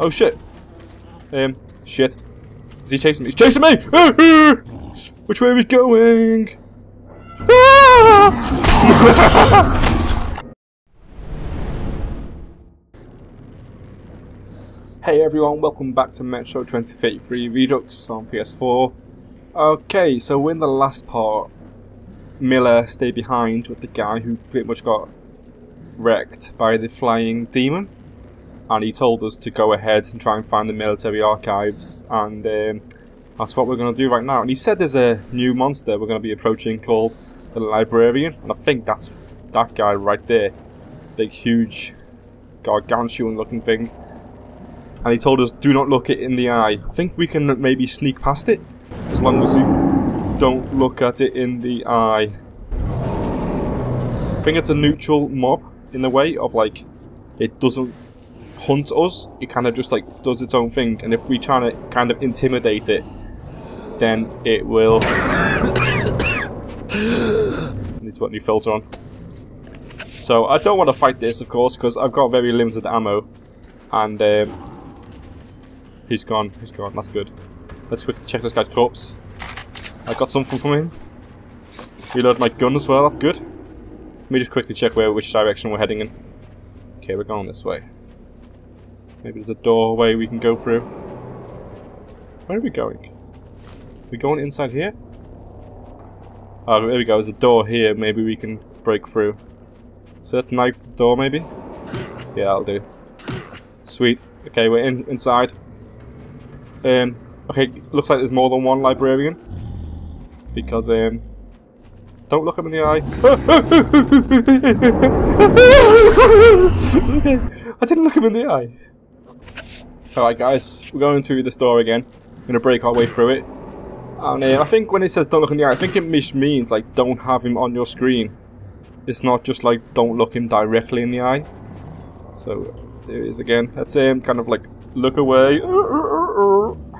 Oh shit. Um, shit. Is he chasing me? He's chasing me! Which way are we going? hey everyone, welcome back to Metro 2033 Redux on PS4. Okay, so in the last part, Miller stayed behind with the guy who pretty much got wrecked by the flying demon. And he told us to go ahead and try and find the military archives, and um, that's what we're going to do right now. And he said there's a new monster we're going to be approaching called the Librarian, and I think that's that guy right there. Big, huge, gargantuan looking thing. And he told us, do not look it in the eye. I think we can maybe sneak past it, as long as you don't look at it in the eye. I think it's a neutral mob, in the way of like, it doesn't hunt us, it kind of just like does its own thing, and if we try to kind of intimidate it, then it will. need to put a new filter on. So I don't want to fight this, of course, because I've got very limited ammo, and um, he's gone. He's gone. That's good. Let's quickly check this guy's corpse. I got something from him. Reload my gun as well. That's good. Let me just quickly check where which direction we're heading in. Okay, we're going this way. Maybe there's a doorway we can go through. Where are we going? Are we going inside here? Oh, there we go. There's a door here. Maybe we can break through. So let's knife the door, maybe? Yeah, that'll do. Sweet. Okay, we're in inside. Um, okay, looks like there's more than one librarian. Because, um, don't look him in the eye. okay, I didn't look him in the eye. Alright guys, we're going through this door again. We're gonna break our way through it. And uh, I think when it says don't look in the eye, I think it means like don't have him on your screen. It's not just like don't look him directly in the eye. So there it is again. That's him, kind of like look away.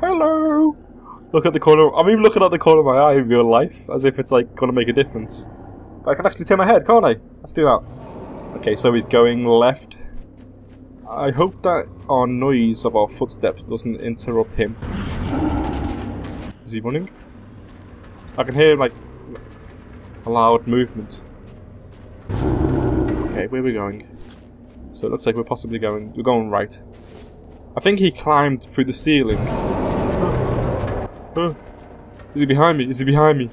Hello. Look at the corner. I'm even looking at the corner of my eye in real life, as if it's like gonna make a difference. But I can actually turn my head, can't I? Let's do that. Okay, so he's going left. I hope that our noise of our footsteps doesn't interrupt him. Is he running? I can hear like a loud movement. Okay, where are we going? So it looks like we're possibly going we're going right. I think he climbed through the ceiling. Oh, is he behind me? Is he behind me?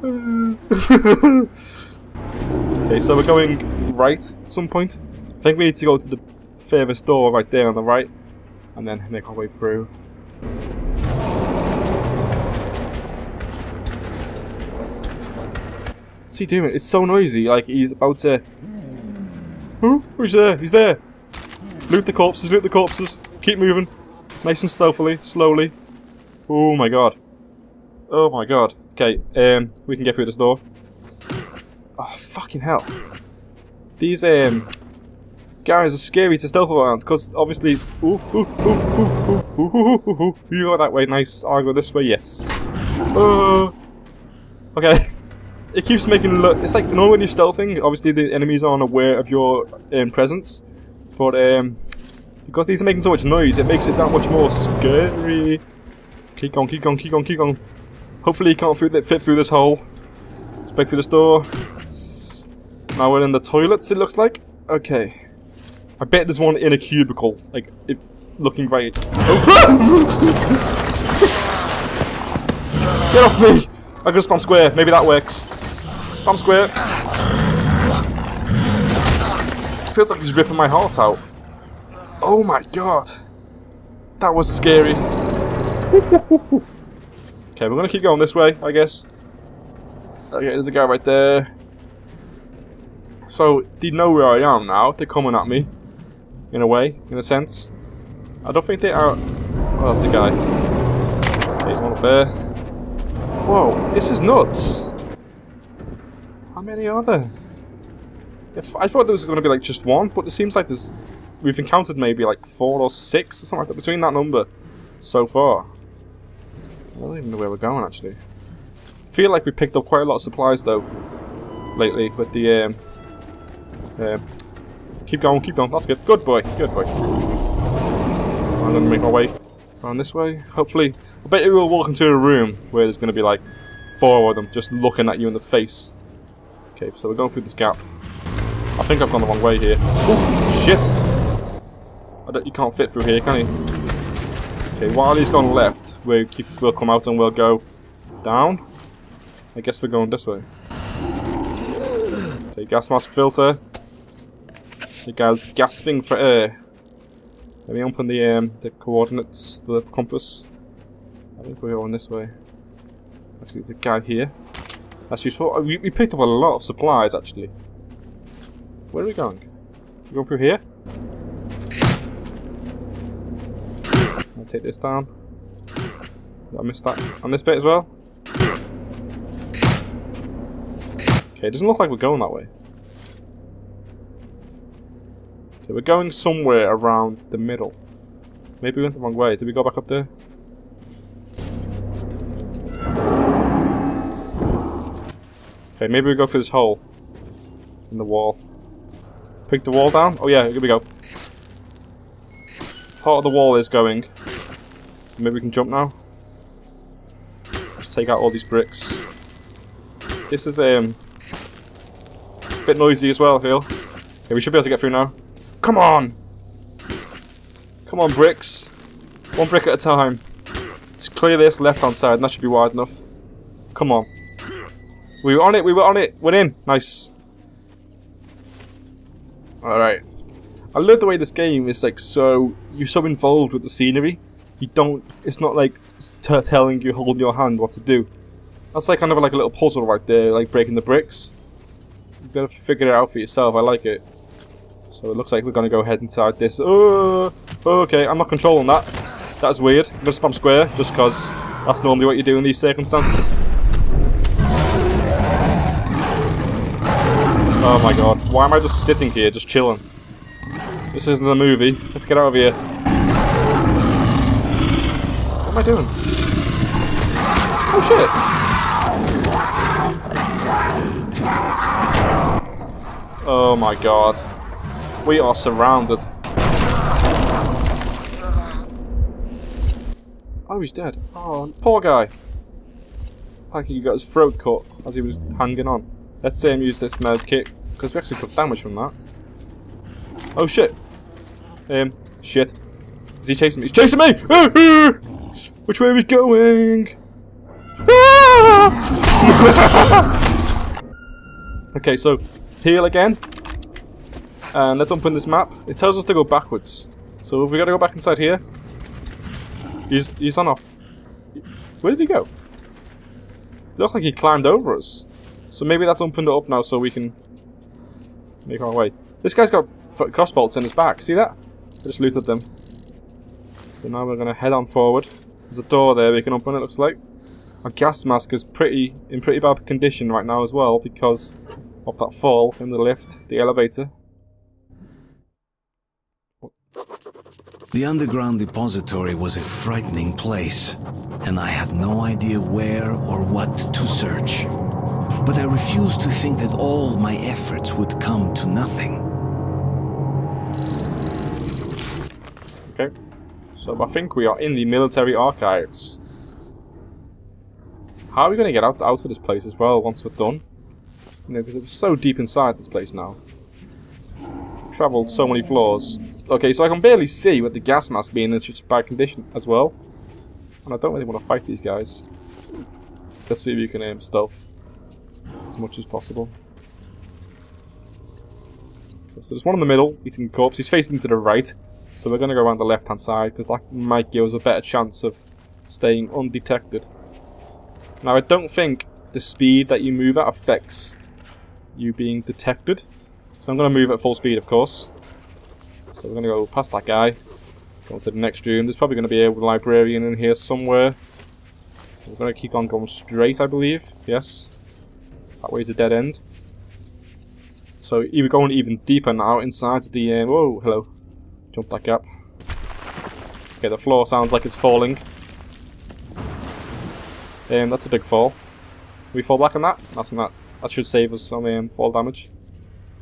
okay, so we're going right at some point. I think we need to go to the furthest door right there on the right, and then make our way through. What's he doing? It's so noisy, like he's about to... Oh, who's there? He's there! Loot the corpses, loot the corpses. Keep moving. Nice and stealthily, slowly. Oh my god. Oh my god. Okay, um, we can get through this door. Oh, fucking hell. These, um, guys are scary to stealth around because obviously. You go that way, nice. I'll go this way, yes. Uh, okay. It keeps making look. It's like normally when you're stealthing, obviously the enemies aren't aware of your um, presence, but um, because these are making so much noise, it makes it that much more scary. Keep going, keep going, keep going, keep going. Hopefully, you can't fit through this hole. Break through this door. Now we're in the toilets. It looks like. Okay. I bet there's one in a cubicle, like, if, looking right. Oh. Get off me! I'm gonna spam square, maybe that works. Spam square. Feels like he's ripping my heart out. Oh my god. That was scary. okay, we're gonna keep going this way, I guess. Okay, there's a guy right there. So, they know where I am now. They're coming at me in a way, in a sense. I don't think they are... Oh, that's a guy. There's one up there. Whoa, this is nuts! How many are there? If, I thought there was going to be like just one, but it seems like there's... We've encountered maybe like four or six or something like that, between that number so far. I don't even know where we're going actually. Feel like we picked up quite a lot of supplies though, lately with the um, um, Keep going, keep going. That's good. Good boy. Good boy. I'm going to make my way around this way. Hopefully, I bet you will walk into a room where there's going to be like four of them just looking at you in the face. Okay, so we're going through this gap. I think I've gone the wrong way here. Oh, shit! You can't fit through here, can you? Okay, while he's gone left, we keep, we'll come out and we'll go down. I guess we're going this way. Okay, gas mask filter. The guy's gasping for air. Let me open the um, the coordinates, the compass. I think we're going this way. Actually, there's a guy here. That's useful. Oh, we, we picked up a lot of supplies, actually. Where are we going? We going through here? I'll take this down. Did I missed that on this bit as well? Okay, it doesn't look like we're going that way. We're going somewhere around the middle. Maybe we went the wrong way. Did we go back up there? Okay, maybe we go through this hole in the wall. Pick the wall down? Oh yeah, here we go. Part of the wall is going. So maybe we can jump now. Just take out all these bricks. This is um, a bit noisy as well, I feel. Okay, we should be able to get through now. Come on! Come on, bricks. One brick at a time. Just clear this left hand side, and that should be wide enough. Come on. We were on it, we were on it. We're in. Nice. Alright. I love the way this game is like so... You're so involved with the scenery. You don't... It's not like telling you, holding your hand what to do. That's like kind of like a little puzzle right there, like breaking the bricks. You gotta figure it out for yourself. I like it. So it looks like we're going to go ahead inside this. Oh, okay, I'm not controlling that. That's weird. I'm going to spam square, just because that's normally what you do in these circumstances. Oh my god, why am I just sitting here, just chilling? This isn't a movie. Let's get out of here. What am I doing? Oh shit! Oh my god. We are surrounded. Oh, he's dead. Oh, poor guy. Like he got his throat cut as he was hanging on. Let's see him use this med kit, because we actually took damage from that. Oh shit. Um, shit. Is he chasing me? He's chasing me! Which way are we going? okay, so heal again. And let's open this map. It tells us to go backwards. So we gotta go back inside here. He's he's on off. Where did he go? It looked like he climbed over us. So maybe that's opened it up now so we can make our way. This guy's got crossbolts in his back. See that? I just looted them. So now we're gonna head on forward. There's a door there we can open it looks like. Our gas mask is pretty in pretty bad condition right now as well because of that fall in the lift, the elevator. The underground depository was a frightening place, and I had no idea where or what to search. But I refused to think that all my efforts would come to nothing. Okay, so I think we are in the military archives. How are we going to get out, out of this place as well once we're done? You know, because it was so deep inside this place now. Travelled so many floors. Okay, so I can barely see with the gas mask being in such bad condition as well. And I don't really want to fight these guys. Let's see if you can aim stealth as much as possible. Okay, so there's one in the middle, eating corpse. He's facing to the right, so we're going to go around the left-hand side, because that might give us a better chance of staying undetected. Now, I don't think the speed that you move at affects you being detected. So I'm going to move at full speed, of course. So we're going to go past that guy. Go to the next room. There's probably going to be a librarian in here somewhere. We're going to keep on going straight, I believe. Yes. That way's a dead end. So we're going even deeper now inside the... Um, whoa, hello. Jump that gap. Okay, the floor sounds like it's falling. Um, that's a big fall. We fall back on that? That's not. That should save us some um, fall damage.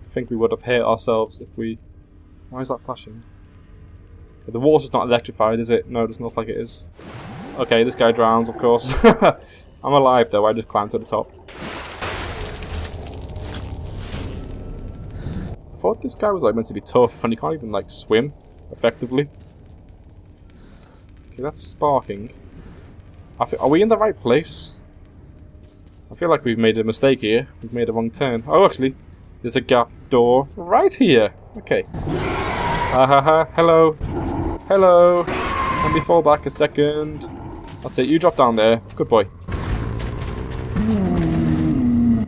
I think we would have hurt ourselves if we why is that flashing? The water's not electrified, is it? No, it doesn't look like it is. Okay, this guy drowns, of course. I'm alive, though. I just climbed to the top. I thought this guy was like meant to be tough, and he can't even like swim effectively. Okay, that's sparking. are we in the right place? I feel like we've made a mistake here. We've made a wrong turn. Oh, actually, there's a gap door right here. Okay. Ha ha ha. Hello. Hello. Let me fall back a second. That's it. You drop down there. Good boy.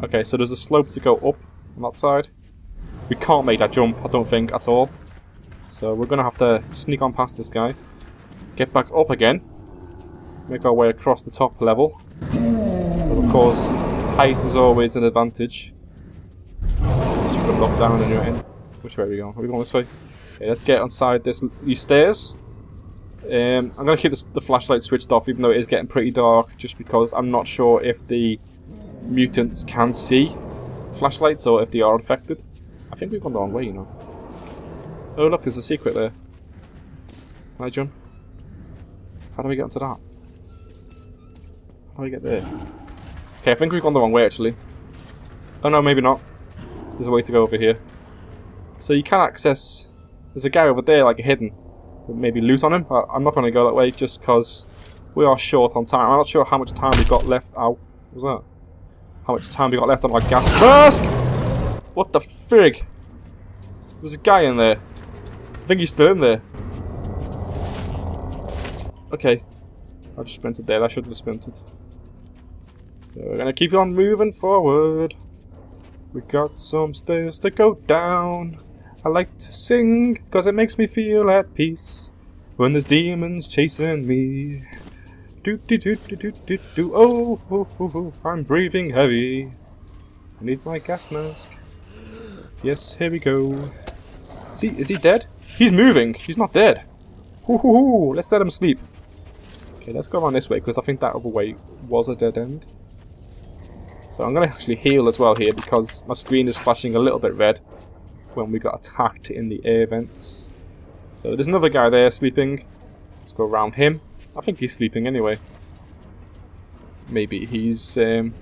Okay, so there's a slope to go up on that side. We can't make that jump, I don't think, at all. So we're going to have to sneak on past this guy. Get back up again. Make our way across the top level. But of course, height is always an advantage. you can look down and you're in. Which way are we going? Are we going this way? Let's get inside this, these stairs. Um, I'm going to keep this, the flashlight switched off even though it is getting pretty dark just because I'm not sure if the mutants can see flashlights or if they are infected. I think we've gone the wrong way, you know. Oh look, there's a secret there. Hi John. How do we get into that? How do we get there? Okay, I think we've gone the wrong way actually. Oh no, maybe not. There's a way to go over here. So you can access... There's a guy over there, like hidden. Maybe loot on him. I'm not going to go that way just because we are short on time. I'm not sure how much time we've got left. Out. What was that? How much time we got left on our gas mask? What the frig? There's a guy in there. I think he's still in there. Okay. I just sprinted there. I shouldn't have sprinted. So we're gonna keep on moving forward. We got some stairs to go down. I like to sing, cause it makes me feel at peace. When there's demons chasing me. Do do do do do do do. Oh, oh, oh, oh, I'm breathing heavy. I need my gas mask. Yes, here we go. Is he is he dead? He's moving. He's not dead. Hoo hoo hoo. Let's let him sleep. Okay, let's go around this way because I think that other way was a dead end. So I'm gonna actually heal as well here because my screen is flashing a little bit red when we got attacked in the air vents. So there's another guy there sleeping. Let's go around him. I think he's sleeping anyway. Maybe he's um,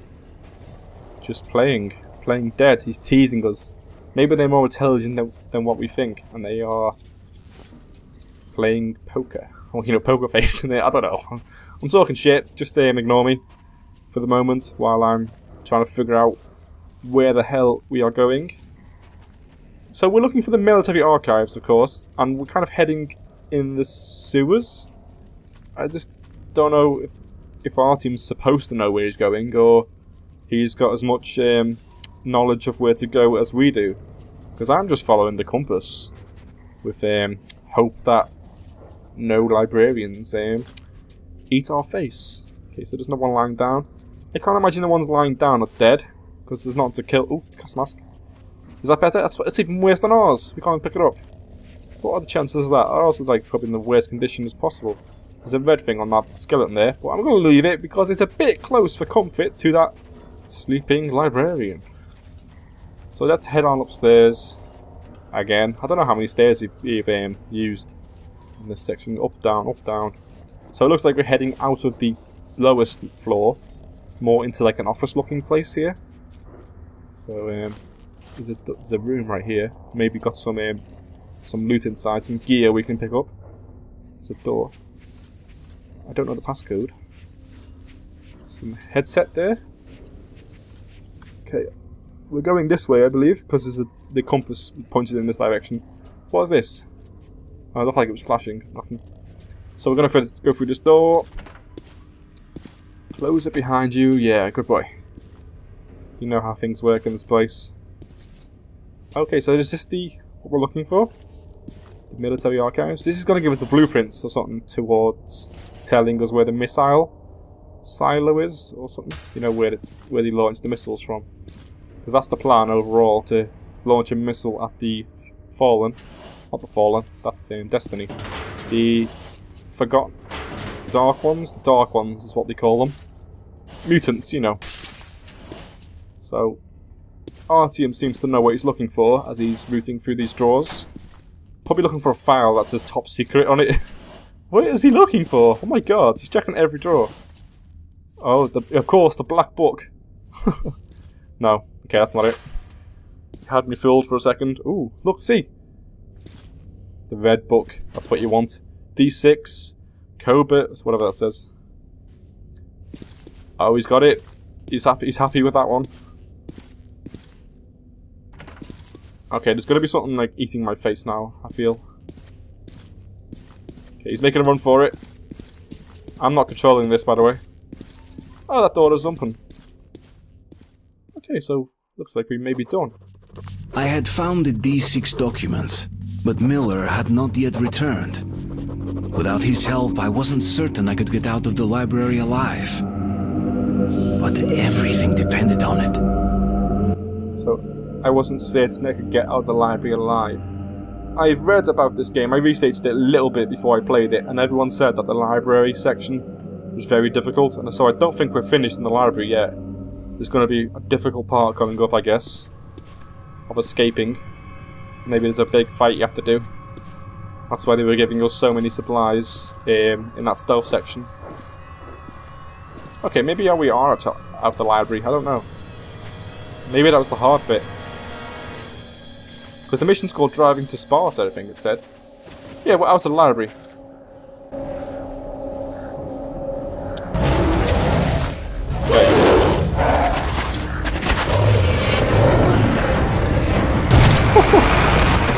just playing, playing dead. He's teasing us. Maybe they're more intelligent than, than what we think, and they are playing poker. Or, you know, poker face in it. I don't know. I'm talking shit. Just um, ignore me for the moment while I'm trying to figure out where the hell we are going. So we're looking for the military archives, of course, and we're kind of heading in the sewers. I just don't know if, if our team's supposed to know where he's going, or he's got as much um, knowledge of where to go as we do. Because I'm just following the compass, with um, hope that no librarians um, eat our face. Okay, so there's no one lying down. I can't imagine the ones lying down are dead, because there's not to kill. Oh, gas mask. Is that better? That's, that's even worse than ours. We can't pick it up. What are the chances of that? Ours is like probably in the worst condition as possible. There's a red thing on that skeleton there, but I'm going to leave it because it's a bit close for comfort to that sleeping librarian. So let's head on upstairs again. I don't know how many stairs we've, we've um, used in this section. Up, down, up, down. So it looks like we're heading out of the lowest floor, more into like an office looking place here. So um, there's, a, there's a room right here. Maybe got some um, some loot inside, some gear we can pick up. There's a door. I don't know the passcode. Some headset there. Okay, we're going this way, I believe, because the compass pointed in this direction. What is this? Oh, it looked like it was flashing. Nothing. So we're to go through this door. Close it behind you. Yeah, good boy. You know how things work in this place. Okay, so is this the what we're looking for? The military archives. This is going to give us the blueprints or something towards telling us where the missile silo is or something. You know where the, where they launch the missiles from. Because that's the plan overall to launch a missile at the Fallen, not the Fallen. That's in Destiny. The forgotten Dark Ones. The Dark Ones is what they call them. Mutants, you know. So Artyom seems to know what he's looking for as he's rooting through these drawers. Probably looking for a file that says top secret on it. what is he looking for? Oh my god, he's checking every drawer. Oh, the, of course, the black book. no, okay, that's not it. Had me fooled for a second. Ooh, look, see. The red book, that's what you want. D6, Cobit, whatever that says. Oh, he's got it. He's happy. He's happy with that one. Okay, there's gonna be something like eating my face now. I feel. Okay, he's making a run for it. I'm not controlling this, by the way. Oh, that door is open. Okay, so looks like we may be done. I had found the D6 documents, but Miller had not yet returned. Without his help, I wasn't certain I could get out of the library alive. But everything depended on it. So, I wasn't certain I could get out of the library alive. I've read about this game, I researched it a little bit before I played it, and everyone said that the library section was very difficult, and so I don't think we're finished in the library yet. There's going to be a difficult part coming up, I guess, of escaping. Maybe there's a big fight you have to do. That's why they were giving us so many supplies um, in that stealth section. Okay, maybe we are at, at the library, I don't know. Maybe that was the hard bit. Because the mission's called Driving to Sparta, I think it said. Yeah, we're out of the library.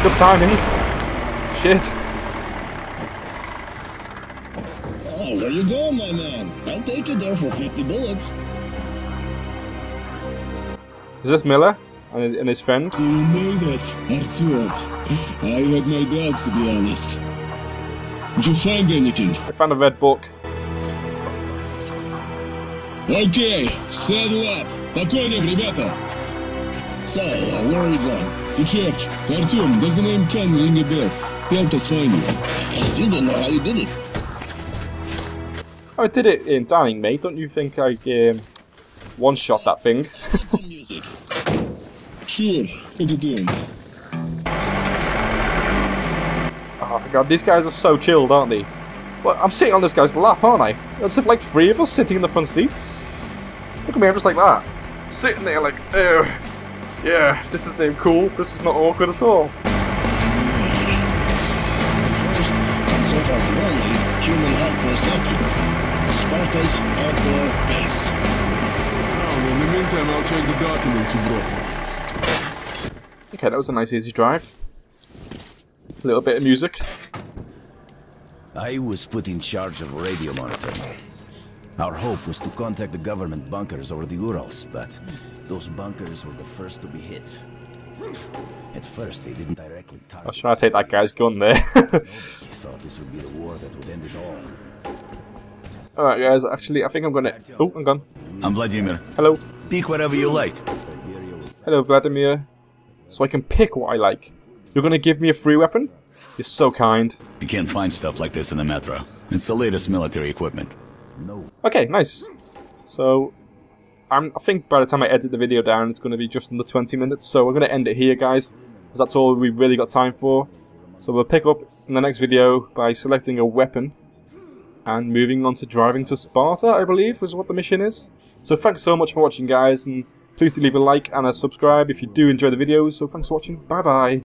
Good timing. Shit. Oh, where you going, my man? I'll take you there for 50 bullets. Is this Miller and, and his friend. So you know that, Artyom. I had my doubts, to be honest. Did you find anything? I found a red book. Okay, saddle up. Покойнее, ребята. So, where are we going? To church. Artyom, does the name Khan ring a bell? Help us find you. I still don't know how you did it. Oh, I did it in dying, mate. Don't you think I um, one-shot that thing? Some music. Sure, put it in. Oh my god, these guys are so chilled, aren't they? Well, I'm sitting on this guy's lap, aren't I? As if like three of us sitting in the front seat. Look at me, I'm just like that. Sitting there like, oh, yeah, this is um, cool. This is not awkward at all. First, and so far the only, human outpost up here. Sparta's outdoor base. Oh, in the meantime, I'll check the documents you brought. Okay, that was a nice easy drive. A little bit of music. I was put in charge of radio monitoring. Our hope was to contact the government bunkers over the Urals, but those bunkers were the first to be hit. At first, they didn't directly I was target. trying to take that guy's gun there. Thought this would be the war that would end it all. Alright guys, actually I think I'm gonna... Oh, I'm gone. I'm Vladimir. Hello. Speak whatever you like. Hello Vladimir. So I can pick what I like. You're gonna give me a free weapon? You're so kind. You can't find stuff like this in the metro. It's the latest military equipment. No. Okay, nice. So, I'm, I think by the time I edit the video down, it's going to be just under 20 minutes. So we're going to end it here, guys, because that's all we really got time for. So we'll pick up in the next video by selecting a weapon and moving on to driving to Sparta, I believe, is what the mission is. So thanks so much for watching, guys, and please do leave a like and a subscribe if you do enjoy the videos. So thanks for watching. Bye bye.